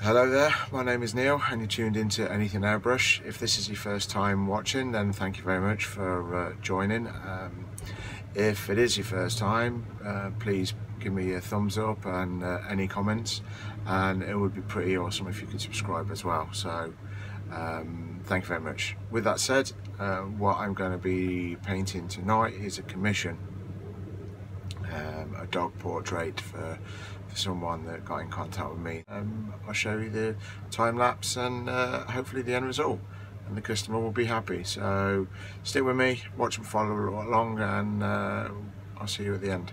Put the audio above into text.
Hello there, my name is Neil and you're tuned into Anything Airbrush. If this is your first time watching then thank you very much for uh, joining. Um, if it is your first time uh, please give me a thumbs up and uh, any comments and it would be pretty awesome if you could subscribe as well. So um, thank you very much. With that said, uh, what I'm going to be painting tonight is a commission um, a dog portrait for, for someone that got in contact with me. Um, I'll show you the time lapse and uh, hopefully the end result and the customer will be happy. So stick with me, watch and follow along and uh, I'll see you at the end.